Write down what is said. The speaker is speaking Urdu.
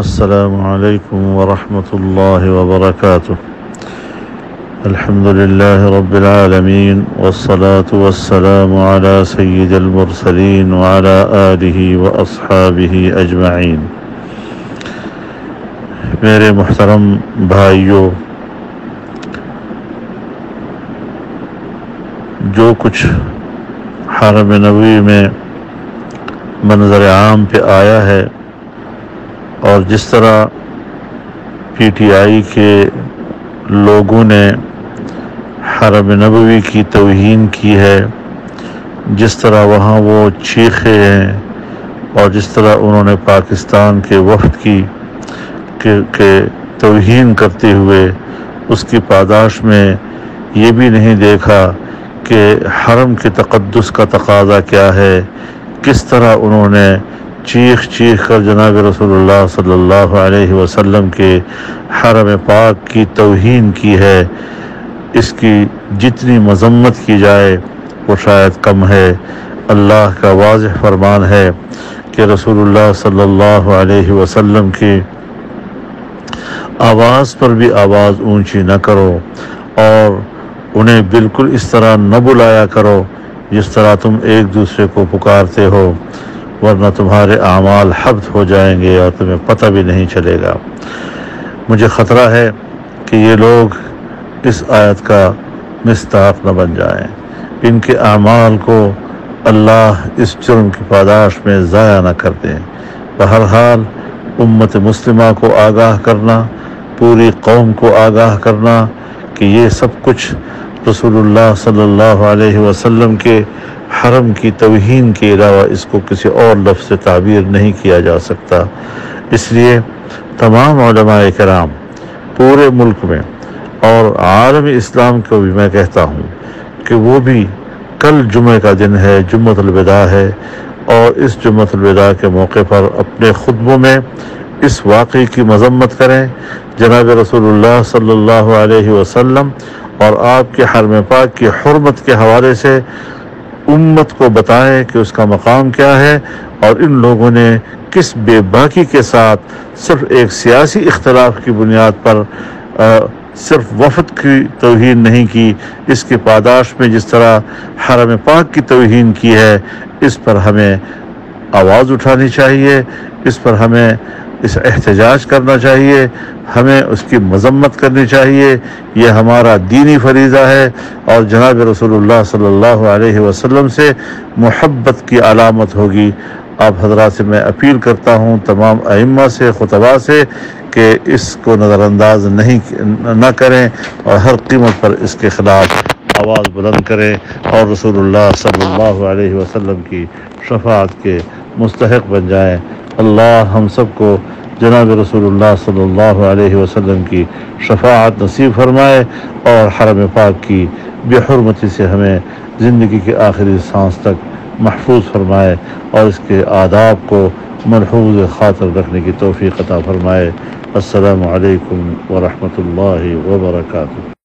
السلام عليكم ورحمة الله وبركاته. الحمد لله رب العالمين والصلاة والسلام على سيد المرسلين وعلى آله وأصحابه أجمعين. میرے محترم بھائیوں جو کچھ حرم نبوی میں منظر عام پہ آیا ہے اور جس طرح پی ٹی آئی کے لوگوں نے حرم نبوی کی توہین کی ہے، جس طرح وہاں وہ چیخے ہیں اور جس طرح انہوں نے پاکستان کے وفد کی، کہ توہین کرتے ہوئے اس کی پاداش میں یہ بھی نہیں دیکھا کہ حرم کے تقدس کا تقاضا کیا ہے، کس طرح انہوں نے چیخ چیخ کر جناب رسول اللہ صلی اللہ علیہ وسلم کے حرم پاک کی توہین کی ہے۔ اس کی جتنی مذمت کی جائے وہ شاید کم ہے۔ اللہ کا واضح فرمان ہے کہ رسول اللہ صلی اللہ علیہ وسلم کی آواز پر بھی آواز اونچی نہ کرو اور انہیں بالکل اس طرح نہ بلایا کرو جس طرح تم ایک دوسرے کو پکارتے ہو۔ ورنہ تمہارے اعمال حبت ہو جائیں گے اور تمہیں پتہ بھی نہیں چلے گا۔ مجھے خطرہ ہے کہ یہ لوگ اس آیت کا مستاق نہ بن جائیں۔ ان کے اعمال کو اللہ اس جرم کی پاداش میں ضائع نہ کر دیں۔ بہرحال امت مسلمہ کو آگاہ کرنا، پوری قوم کو آگاہ کرنا کہ یہ سب کچھ رسول اللہ صلی اللہ علیہ وسلم کے حرم کی توہین کے علاوہ اس کو کسی اور لفظ سے تعبیر نہیں کیا جا سکتا۔ اس لیے تمام علماء کرام پورے ملک میں اور عالم اسلام کو بھی میں کہتا ہوں کہ وہ بھی کل جمعہ کا دن ہے، جمعۃ الوداع ہے اور اس جمعۃ الوداع کے موقع پر اپنے خطبوں میں اس واقعے کی مذمت کریں۔ جناب رسول اللہ صلی اللہ علیہ وسلم اور آپ کے حرم پاک کی حرمت کے حوالے سے امت کو بتائیں کہ اس کا مقام کیا ہے اور ان لوگوں نے کس بے باکی کے ساتھ صرف ایک سیاسی اختلاف کی بنیاد پر صرف وفد کی توہین نہیں کی، اس کے پاداش میں جس طرح حرم پاک کی توہین کی ہے، اس پر ہمیں آواز اٹھانی چاہیے، اس پر ہمیں اس احتجاج کرنا چاہیے، ہمیں اس کی مذمت کرنی چاہیے۔ یہ ہمارا دینی فریضہ ہے اور جناب رسول اللہ صلی اللہ علیہ وسلم سے محبت کی علامت ہوگی۔ آپ حضرات سے میں اپیل کرتا ہوں تمام ائمہ سے خطبہ سے کہ اس کو نظر انداز نہیں نہ کریں اور ہر قیمت پر اس کے خلاف آواز بلند کریں اور رسول اللہ صلی اللہ علیہ وسلم کی شفاعت کے مستحق بن جائیں۔ اللہ ہم سب کو جناب رسول اللہ صلی اللہ علیہ وسلم کی شفاعت نصیب فرمائے اور حرم پاک کی بے حرمتی سے ہمیں زندگی کے آخری سانس تک محفوظ فرمائے اور اس کے آداب کو محفوظ خاطر رکھنے کی توفیق عطا فرمائے۔ السلام علیکم ورحمۃ اللہ وبرکاتہ۔